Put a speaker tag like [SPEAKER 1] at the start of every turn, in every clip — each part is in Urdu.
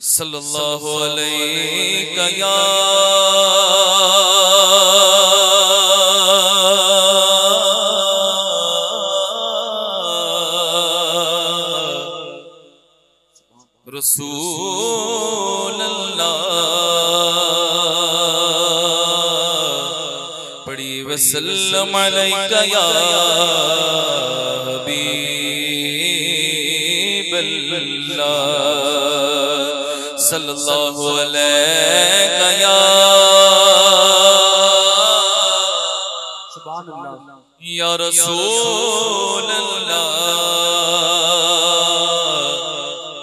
[SPEAKER 1] صلی اللہ علیہ یا رسول اللہ پڑی وسلم علیکہ یا اللہ علیہ یا
[SPEAKER 2] سبحان اللہ.
[SPEAKER 1] یا رسول اللہ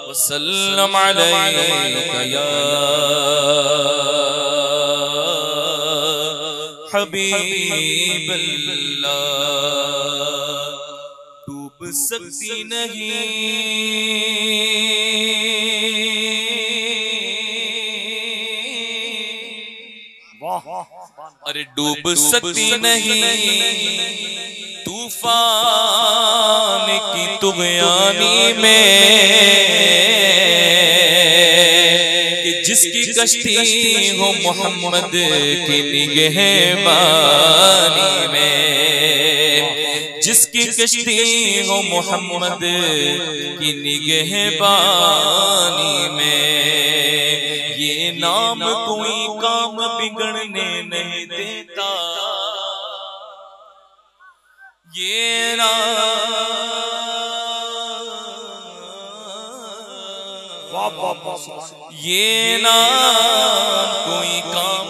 [SPEAKER 1] وسلم علیک یا حبیب اللہ. ڈوب سکتی نہیں. ارے ڈوب سکتی نہیں. طوفان کی تغیانی میں جس کی کشتی ہو محمد کی نگہ بانی میں جس کی کشتی ہو محمد کی نگہ بانی میں یہ نام کوئی کام بگڑنے نہیں دیتا۔ یہ نام یہ نام کوئی کام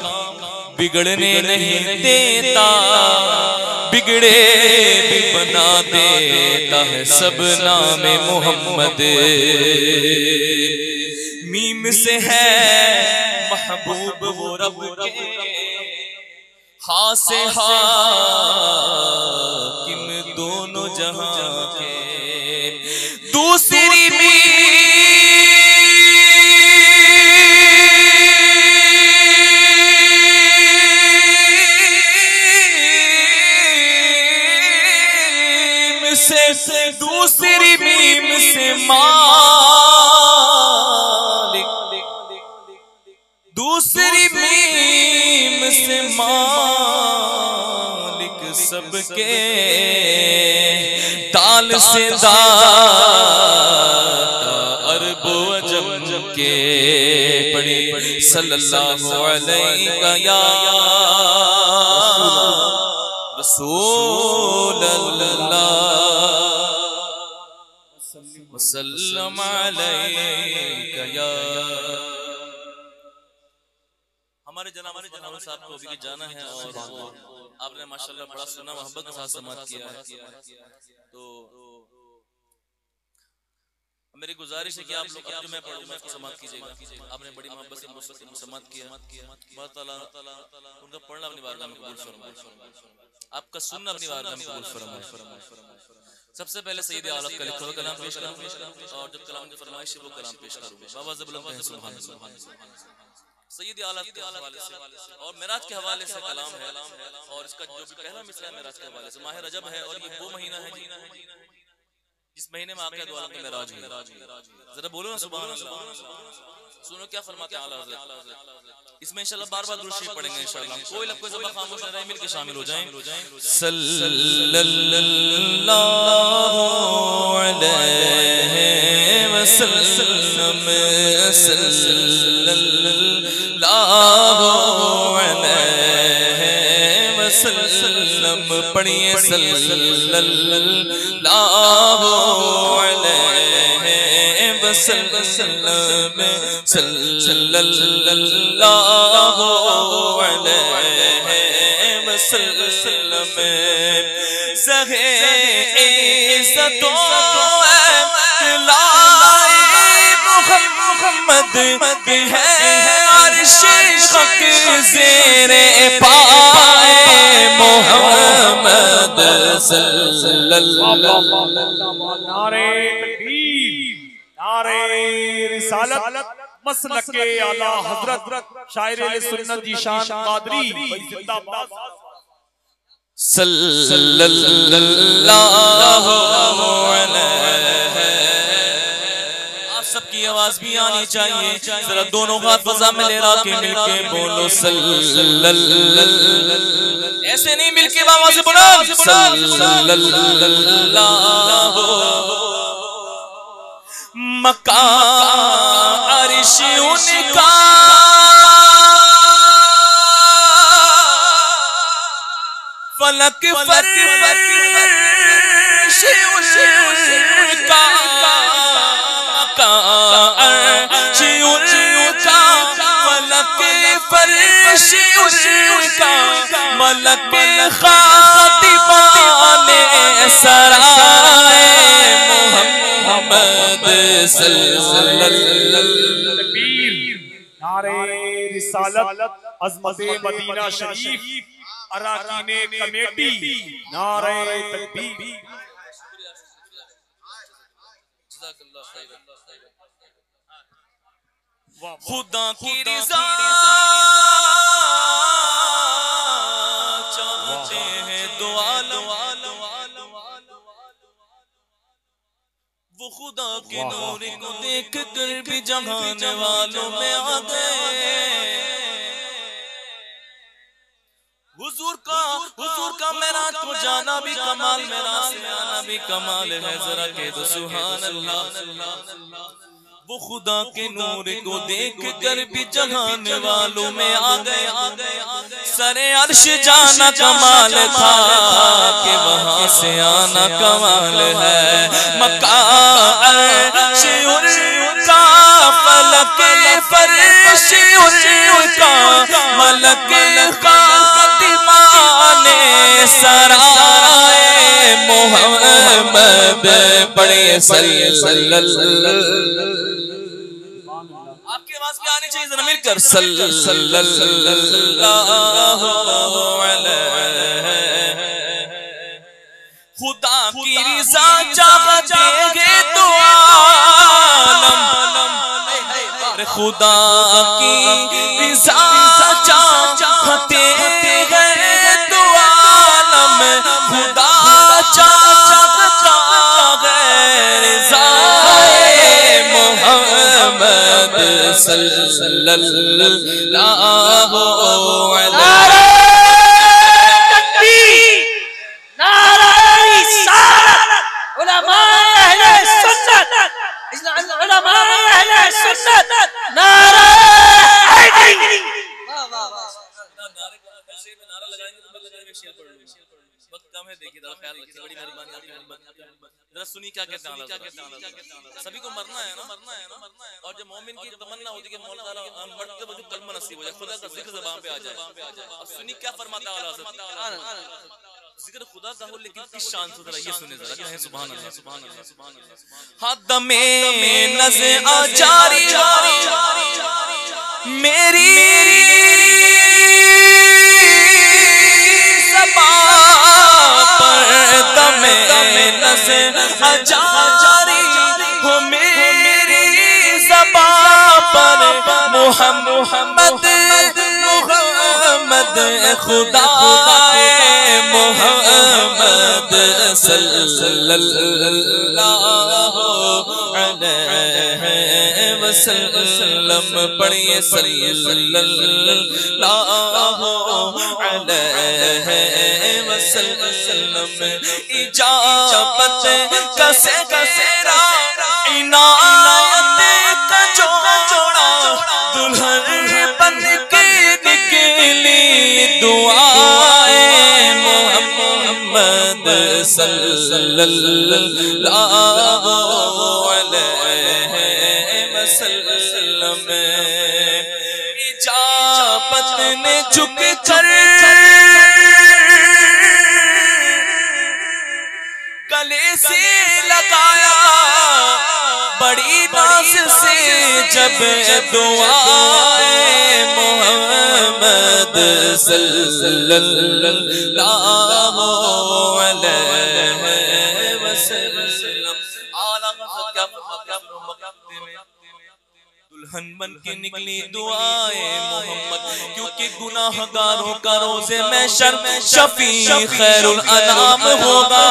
[SPEAKER 1] بگڑنے نہیں دیتا۔ بگڑے بھی بنا دیتا ہے سب نام محمد۔ میم سے ہے محبوب وہ رب کے۔ ہاں سے حاکم دونوں جہاں۔ تال سے داتا عرب و عجم کے پڑی صلی اللہ علیہ یا رسول اللہ وسلم علیہ یا ہمارے جناب ہمارے جناب صاحب کو ابھی جانا ہے اور آپ نے ماشاءاللہ بڑا سنا محبت کے ساتھ سماعت کیا ہے۔ تو میری گزارش ہے کہ آپ لوگ اب جو میں پڑھوں میں سماعت کیجیے گا۔ آپ نے بڑی محبت سے سماعت کیا۔ بہت تعالیٰ ان کا پڑھنا اپنی بارگاہ میں قبول فرمائے۔ آپ کا سننا اپنی بارگاہ میں قبول فرمائے۔ سب سے پہلے سید عالم کا لکھا ہوا کلام پیش کروں اور جب کلام کی فرمائش ہے وہ کلام پیش کروں بابا زبلم کہیں سبحان اللہ۔ سیدی اعلیٰ کے حوالے سے۔ اور معراج کے حوالے سے کلام ہے۔ اور اس کا جو بھی پہلا مصرع ہے معراج کے حوالے سے۔ ماہ رجب ہے اور یہ وہ مہینہ ہے۔ جس مہینے میں آقا دو عالم کا معراج ہے ذرا بولو نا سبحان اللہ۔ سنو کیا فرماتے ہیں اعلیٰ حضرت۔ اس میں انشاءاللہ بار بار درود شریف پڑھیں گے انشاءاللہ۔ کوئی لب کوئی زبان خاموش نہ رہے، مل کے شامل ہو جائیں۔ صلی اللہ علیہ وسلم، صلی پڑھیے صلی اللہ علیہ وسلم صلی اللہ علیہ وسلم زہے عزت و لائے محمد ہے عرش خاک زیر پائے صلی اللہ
[SPEAKER 2] نعرے تکبیر نعرے رسالت مسلک اعلی حضرت شاعر سنت دی شان قادری زندہ باد
[SPEAKER 1] صلی اللہ علیہ آپ آواز بھی آنی چاہیے۔ ذرا دونوں ہاتھ فضا میں لے رہا کے مل کے بولو صلی ایسے نہیں مل کے بابا سے بولو صلی مکان۔ عرش ان کا فلک فرش ان کا کا فلک فرش ان ملک خاتمان سرائے محمد صلی اللہ علیہ وسلم۔
[SPEAKER 2] تکبیر رسالت عظمت مدینہ شریف، اراکین کمیٹی، نعرہ تکبیر۔
[SPEAKER 1] خدا کی رضا چاہتے ہیں دو عالم۔ وہ خدا کے نور کو دیکھ کر بھی جہان والوں میں آ گئے کا میراج کو جانا بھی کمال میراج میں آنا بھی کمال ہے ذرا کہہ دو سبحان اللہ۔ وہ خدا کے نور کو دیکھ کر بھی جہان والوں میں آ گئے۔ سر عرش جانا کمال تھا کہ وہاں سے آنا کمال ہے۔ مکہ عرش ان کا فلک فرش ان کا، ملک خاتمان آپ کی آواز کیا آنی چاہیے ذرا مل کر۔ صلی اللہ علیہ خدا کی رضا چاہتے گے تو عالم۔ خدا کی اللہ سنی کیا کہتے ہیں سبھی کو مرنا ہے نا؟ مرنا ہے نا؟ اور جب مومن کی تمنا ہوتی ہے کہ مولا تعالیٰ مرتے وقت کلمہ نصیب ہو جائے خدا کا ذکر زبان پہ آ جائے۔ اب سنی کیا فرماتا ہے حضرت؟ ذکر خدا کا ہو لیکن کس شان سے ذرا یہ ذرا۔ کہیں سبحان اللہ۔ سبحان اللہ سبحان اللہ نظر جاری۔ میری جاری ہو میری زبان پر محمد محمد، خدا محمد صلی اللہ علیہ وسلم پڑھئے صلی اللہ علیہ وسلم، اجابت کسے کسیرا عنایت کا جوڑا، دلہن بن کے نکلی دعائیں محمد صلی اللہ علیہ وسلم۔ اجابت نے جھک بڑی سے جب دعائیں محمد صلی اللہ علیہ وسلم۔ اعلیٰ مقصد کیا فرما دلہن بن کے نکلی دعائیں محمد کیونکہ گناہ گاروں کا روز میں شر شفیع خیر الانام ہوگا۔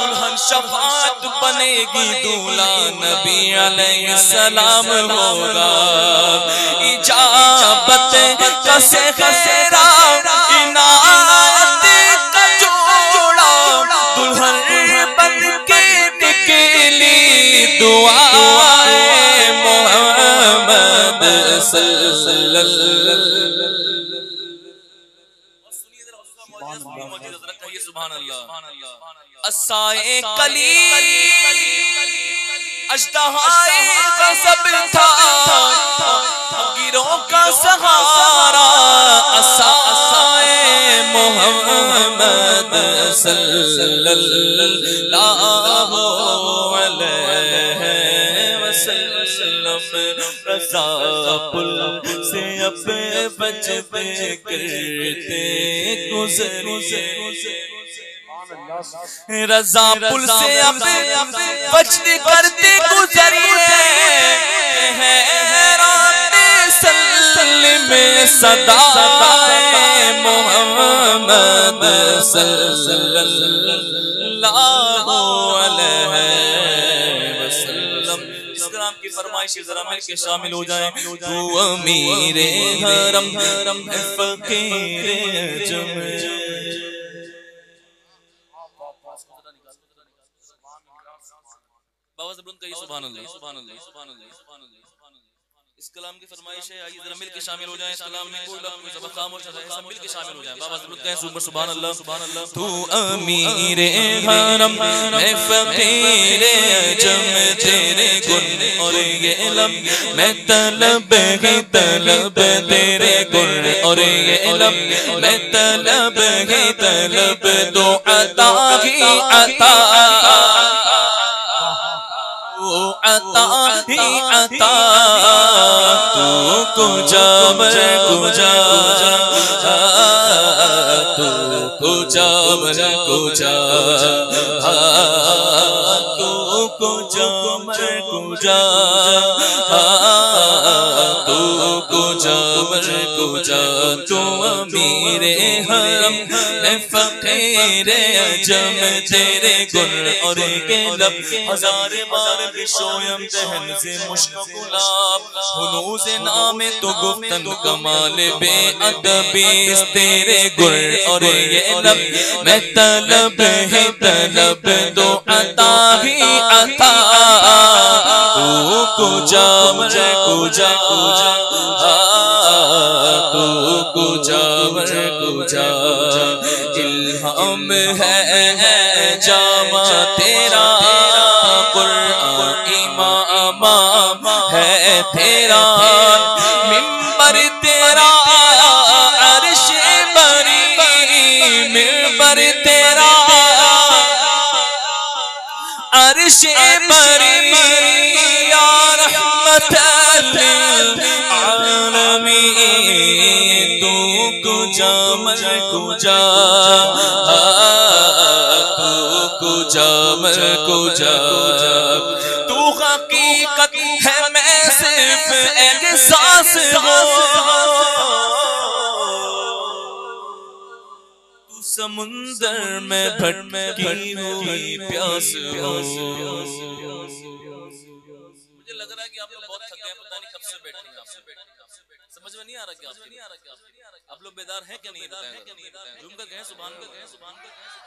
[SPEAKER 1] دلہن شفاعت بنے گی دولا نبی علیہ السلام ہوگا۔ اجابت کا سہرا عنایت سبحان اللہ اسائے کلی اجدہائے غزب تھا گیروں کا سہارا اسائے محمد صلی اللہ علیہ وسلم، رضا پل سے اب بچتے کرتے گزرے رضا پل سے اب بچتے کرتے گزریے۔ حیران سلم صدا محمد صلی اللہ فرمائش ذرا مل کے شامل ہو جائیں۔ تو امیر حرم حرم۔ فقیر جمع بابا زبرون کہی سبحان اللہ سبحان اللہ سبحان اللہ سبحان اللہ۔ کلام کی فرمائش ہے آئیے ذرا مل کے شامل ہو جائیں اس کلام میں کوئی لفظ زبان خاموش ہے سب مل کے شامل ہو جائیں بابا زبرون کہیں سبحان سبحان اللہ سبحان اللہ تو امیر حرم میں فقیر جم تیرے گن اور یہ لب میں طلب ہی طلب تیرے گن اور یہ لب میں طلب ہی طلب دو عطا ہی عطا عطا ہی عطا تو جام مر کجا تو جام مر کجا تو کجا مر کجا تو فقیر عجم، تیرے گل اور کے لب۔ ہزار بار بشویم دہن سے مشک گلاب۔ حنوز نام تو گفتن کمال بے ادبیس تیرے گل اور یہ لب۔ میں طلب ہی طلب دو عطا ہی عطا۔ تو کجا مر کجا ہاں، تو کجا مر کجا۔ الہام ہے جامع تیرا قرآن امام ہے تیرا ممبر تیرا عرش بری ممبر تیرا عرش بری یا رحمت للعالمین تو کجا مر کجا تو کجا مر کجا تو حقیقت ہے میں صرف احساس ہوں تو سمندر میں بھٹ بھٹکی ہوئی پیاس ہو۔ مجھے لگ رہا ہے کہ آپ لوگ بہت تھک گئے پتہ نہیں کب سے بیٹھے ہیں آپ سمجھ میں نہیں آ رہا کہ آپ نہیں آ رہا کہ آپ لوگ بیدار ہیں کہ نہیں بتائیں جھوم کر کہیں سبحان کر کہیں سبحان کر کہیں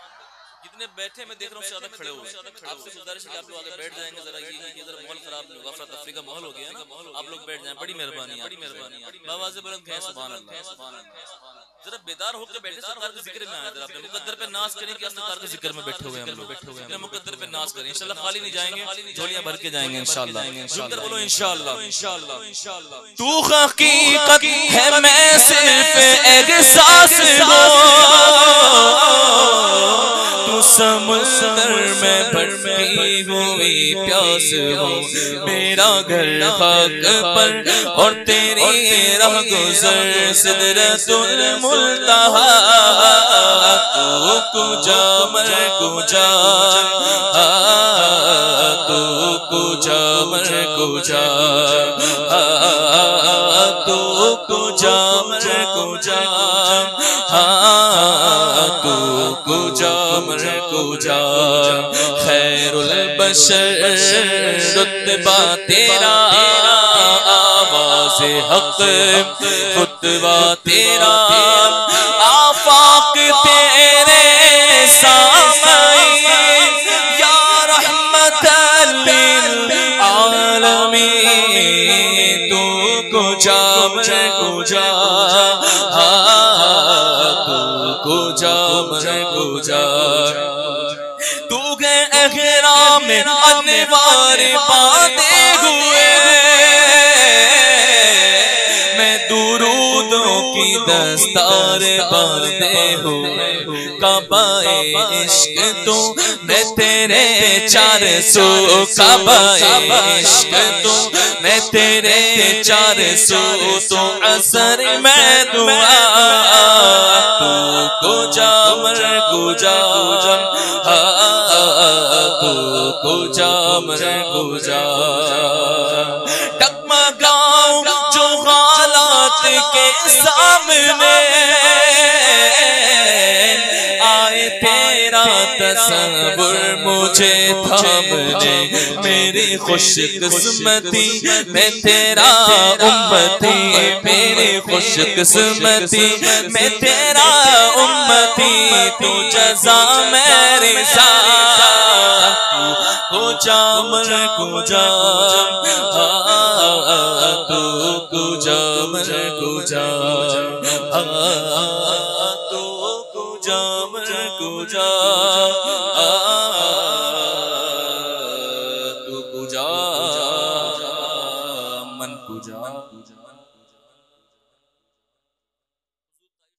[SPEAKER 1] جتنے بیٹھے میں دیکھ رہا ہوں، زیادہ کھڑے ہوئے آپ سے گزارش ہے کہ آپ لوگ آگے بیٹھ جائیں گے، ذرا یہ کہ ذرا ماحول خراب نہیں ہوگا افراد تفریح کا ماحول ہو گیا نا۔ آپ لوگ بیٹھ جائیں، بڑی مہربانی ہے بڑی مہربانی ہے باواز بلند کہیں سبحان اللہ سبحان اللہ۔ ذرا بیدار ہو کے بیٹھے سرکار کے ذکر میں آئے ذرا مقدر پہ ناز کریں کہ سرکار کے ذکر میں بیٹھے ہوئے ہم لوگ بیٹھے ہوئے ہیں مقدر پہ ناز کریں انشاءاللہ خالی نہیں جائیں گے جھولیاں بھر کے جائیں گے انشاءاللہ۔ کر بولو انشاءاللہ۔ انشاءاللہ۔ تو حقیقت ہے میں صرف احساس ہوں تو سمندر میں بھٹکی ہوئی پیاس ہو میرا گھر خاک پر اور تیری راہ گزر صدرت الملتہا۔ تو کجا مر کجا تو کجا مر کجا تو کجا مر کجا تو کجا مر کجا خیر رتبہ تیرا آواز حق خطبہ تیرا آفاق تیرے سامنے، یا رحمت للعالمین، تو کجا میں کجا تو کجا میں انوار پاتے ہوئے۔ میں درودوں کی دستار باندھے ہوئے کعبہ عشق تو میں تیرے چار سو۔ کعبہ عشق تو میں تیرے چار سو۔ تو اثر میں دعا۔ تو کو جا مر کو جا کو جا گزار تصور مجھے تھامنے میری خوش قسمتی، میں تیرا امتی۔ میری خوش قسمتی، میں تیرا امتی۔ تو جزا میرے ساتھ کو جام کو جام۔ ہاں، تو کو جام کو جام۔ تو کو جام کو جام